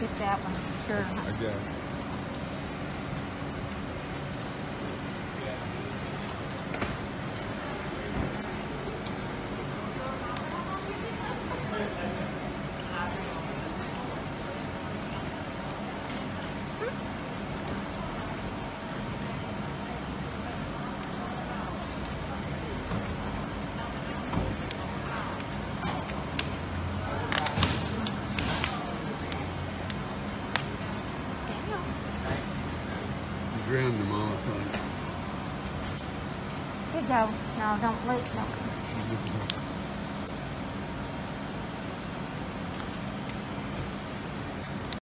get that one for sure. I guess. You drowned him all, I think. Good go. No, don't look. No. She's looking up.